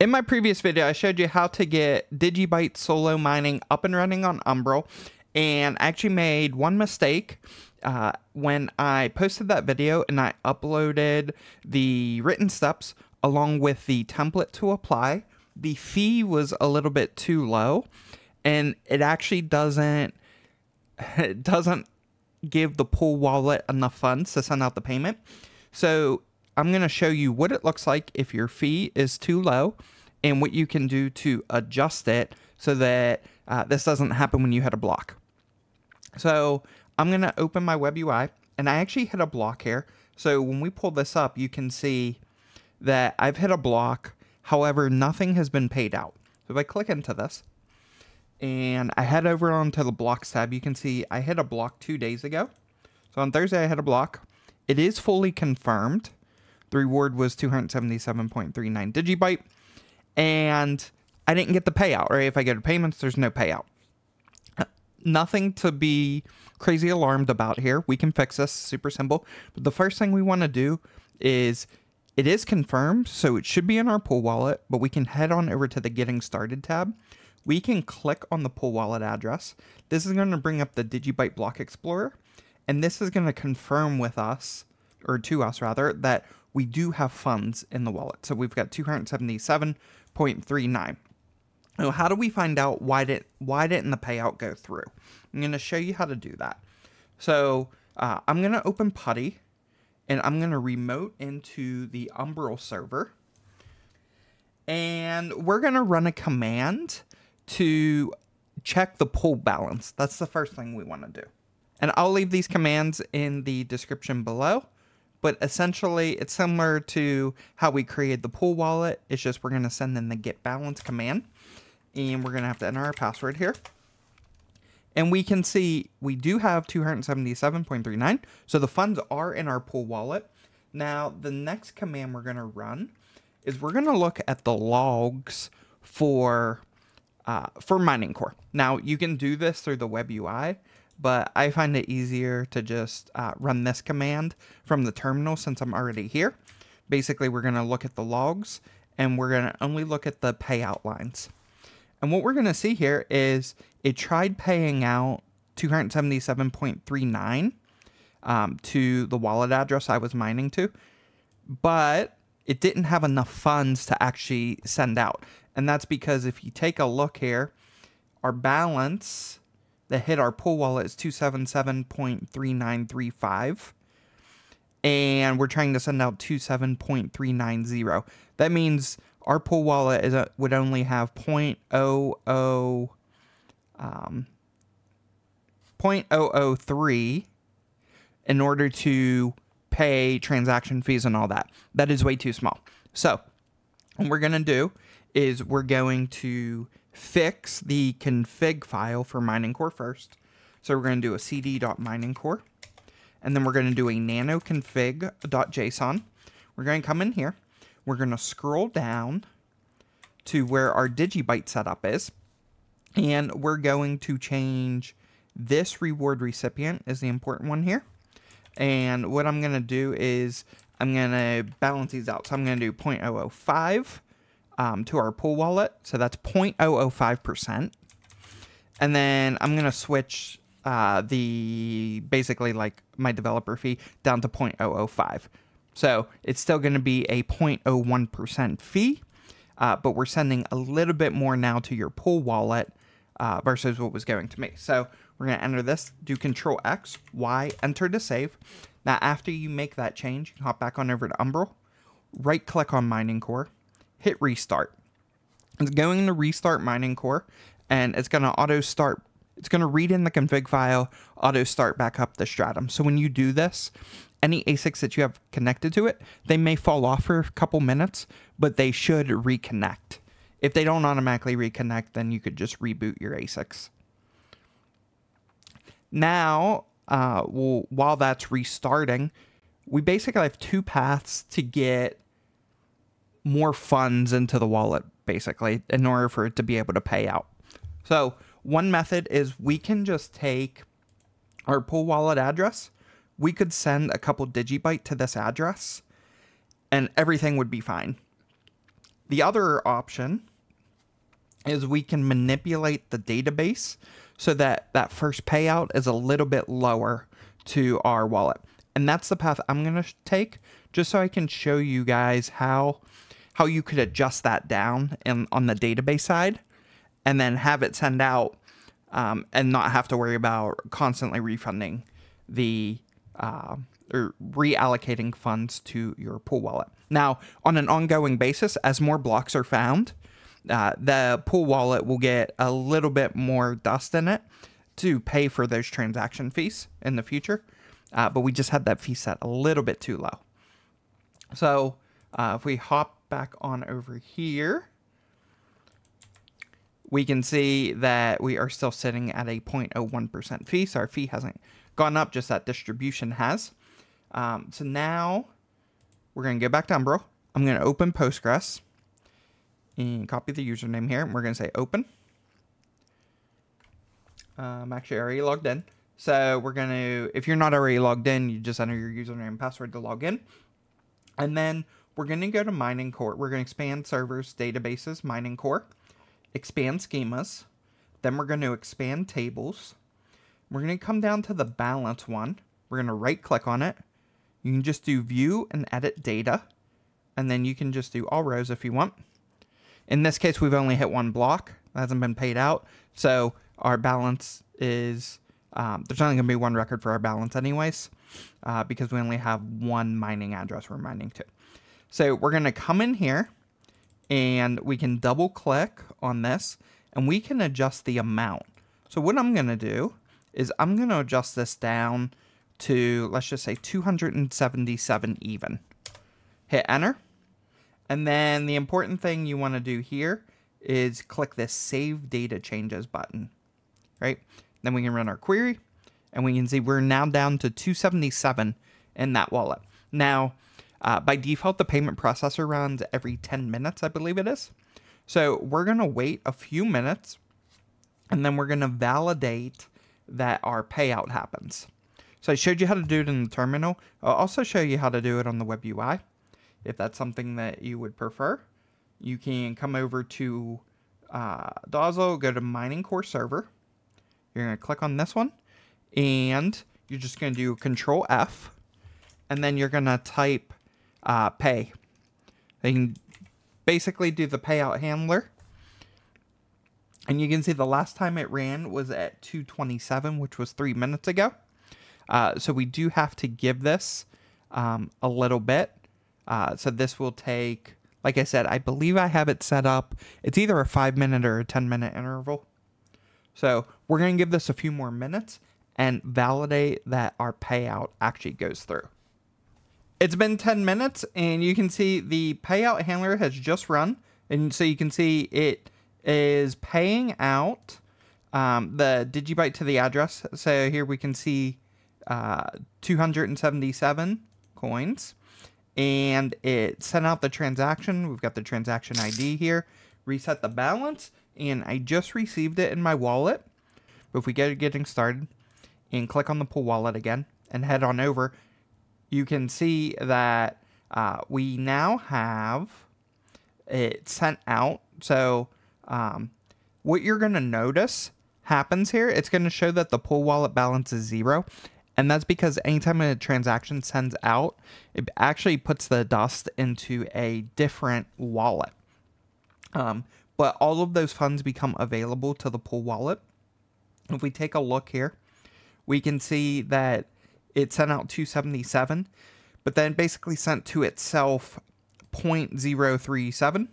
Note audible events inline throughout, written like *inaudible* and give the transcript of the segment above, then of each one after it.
In my previous video, I showed you how to get Digibyte solo mining up and running on Umbrel, and I actually made one mistake uh, when I posted that video and I uploaded the written steps along with the template to apply. The fee was a little bit too low, and it actually doesn't it *laughs* doesn't give the pool wallet enough funds to send out the payment. So I'm going to show you what it looks like if your fee is too low and what you can do to adjust it so that uh, this doesn't happen when you hit a block. So I'm going to open my web UI and I actually hit a block here. So when we pull this up, you can see that I've hit a block. However, nothing has been paid out. So if I click into this and I head over onto the blocks tab, you can see I hit a block two days ago. So on Thursday, I hit a block. It is fully confirmed. The reward was 277.39 digibyte. And I didn't get the payout, right? If I go to payments, there's no payout. Uh, nothing to be crazy alarmed about here. We can fix this, super simple. But the first thing we want to do is it is confirmed, so it should be in our pool wallet, but we can head on over to the getting started tab. We can click on the pool wallet address. This is going to bring up the Digibyte Block Explorer, and this is going to confirm with us, or to us rather, that we do have funds in the wallet. So we've got 277.39. Now, how do we find out why did why didn't the payout go through? I'm going to show you how to do that. So uh, I'm going to open Putty, and I'm going to remote into the Umbrel server, and we're going to run a command to check the pool balance. That's the first thing we want to do. And I'll leave these commands in the description below. But essentially, it's similar to how we created the pool wallet. It's just we're going to send in the get balance command. And we're going to have to enter our password here. And we can see we do have 277.39. So the funds are in our pool wallet. Now, the next command we're going to run is we're going to look at the logs for uh, for mining core. Now, you can do this through the web UI, but I find it easier to just uh, run this command from the terminal since I'm already here. Basically, we're going to look at the logs and we're going to only look at the payout lines. And what we're going to see here is it tried paying out 277.39 um, to the wallet address I was mining to, but it didn't have enough funds to actually send out. And that's because if you take a look here, our balance that hit our pool wallet is 277.3935 and we're trying to send out 27.390 that means our pool wallet is a, would only have 0.00 um, 0.003 in order to pay transaction fees and all that that is way too small so what we're going to do is we're going to fix the config file for mining core first. So we're going to do a cd.miningcore and then we're going to do a nano nanoconfig.json. We're going to come in here. We're going to scroll down to where our digibyte setup is and we're going to change this reward recipient is the important one here. And what I'm going to do is I'm going to balance these out. So I'm going to do 0.005 um, to our pool wallet. So that's 0.005%. And then I'm going to switch uh, the basically like my developer fee down to 0.005. So it's still going to be a 0.01% fee, uh, but we're sending a little bit more now to your pool wallet uh, versus what was going to me. So we're going to enter this, do Control X, Y, enter to save. Now, after you make that change, you can hop back on over to Umbrel, right click on Mining Core, hit restart. It's going to restart mining core and it's going to auto start. It's going to read in the config file, auto start back up the stratum. So when you do this, any ASICs that you have connected to it, they may fall off for a couple minutes, but they should reconnect. If they don't automatically reconnect, then you could just reboot your ASICs. Now, uh, well, while that's restarting, we basically have two paths to get more funds into the wallet, basically, in order for it to be able to pay out. So, one method is we can just take our pool wallet address. We could send a couple digibyte to this address and everything would be fine. the other option is we can manipulate the database so that that first payout is a little bit lower to our wallet. And that's the path I'm going to take just so I can show you guys how how you could adjust that down in, on the database side and then have it send out um, and not have to worry about constantly refunding the uh, or reallocating funds to your pool wallet. Now, on an ongoing basis, as more blocks are found, uh, the pool wallet will get a little bit more dust in it to pay for those transaction fees in the future. Uh, but we just had that fee set a little bit too low. So uh, if we hop back on over here, we can see that we are still sitting at a 0.01% fee. So our fee hasn't gone up, just that distribution has. Um, so now we're going to go back to Umbrel. I'm going to open Postgres and copy the username here. And We're going to say open. I'm actually already logged in. So we're going to, if you're not already logged in, you just enter your username and password to log in. And then we're going to go to Mining Core. We're going to expand servers, databases, Mining Core, expand schemas. Then we're going to expand tables. We're going to come down to the balance one. We're going to right click on it. You can just do view and edit data. And then you can just do all rows if you want. In this case, we've only hit one block. That hasn't been paid out. So our balance is, um, there's only going to be one record for our balance anyways, uh, because we only have one mining address we're mining to. So we're going to come in here and we can double click on this and we can adjust the amount. So what I'm going to do is I'm going to adjust this down to, let's just say 277 even. Hit enter. And then the important thing you want to do here is click this Save Data Changes button, right? Then we can run our query, and we can see we're now down to 277 in that wallet. Now, uh, by default, the payment processor runs every 10 minutes, I believe it is. So we're going to wait a few minutes, and then we're going to validate that our payout happens. So I showed you how to do it in the terminal. I'll also show you how to do it on the web UI if that's something that you would prefer. You can come over to uh, go to Mining Core Server. You're going to click on this one, and you're just going to do Control F, and then you're going to type uh, pay. They can basically do the payout handler. And you can see the last time it ran was at 227, which was three minutes ago. Uh, so we do have to give this um, a little bit. Uh, so this will take, like I said, I believe I have it set up. It's either a five minute or a 10 minute interval. So we're going to give this a few more minutes and validate that our payout actually goes through. It's been 10 minutes and you can see the payout handler has just run. And so you can see it is paying out um, the Digibyte to the address. So here we can see uh, 277 coins and it sent out the transaction. We've got the transaction ID here, reset the balance, and I just received it in my wallet. But if we get getting started and click on the pool wallet again and head on over, you can see that uh, we now have it sent out. So um, what you're going to notice happens here, it's going to show that the pool wallet balance is zero. And that's because anytime a transaction sends out, it actually puts the dust into a different wallet. Um, but all of those funds become available to the pool wallet. If we take a look here, we can see that it sent out 277, but then basically sent to itself 0.037.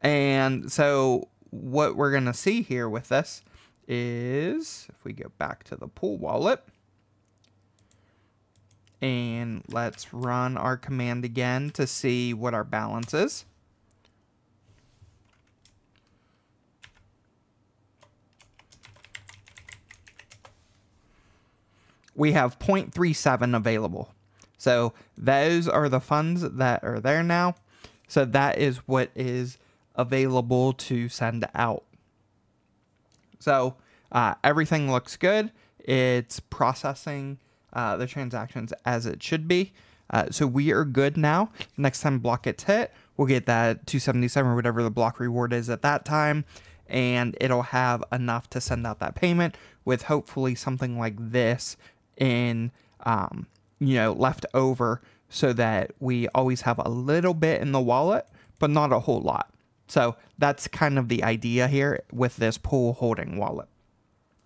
And so what we're going to see here with this is if we go back to the pool wallet, and let's run our command again to see what our balance is. We have 0.37 available. So those are the funds that are there now. So that is what is available to send out. So uh, everything looks good. It's processing uh, the transactions as it should be. Uh, so we are good now. Next time block gets hit, we'll get that 277 or whatever the block reward is at that time. And it'll have enough to send out that payment with hopefully something like this in, um, you know, left over so that we always have a little bit in the wallet, but not a whole lot. So that's kind of the idea here with this pool holding wallet.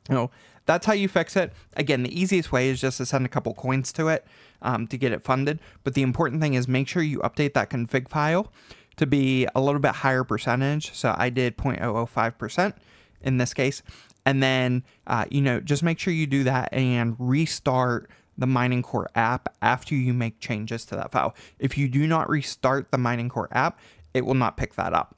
You know, that's how you fix it. Again, the easiest way is just to send a couple coins to it um, to get it funded. But the important thing is make sure you update that config file to be a little bit higher percentage. So I did 0.005% in this case. And then, uh, you know, just make sure you do that and restart the Mining Core app after you make changes to that file. If you do not restart the Mining Core app, it will not pick that up.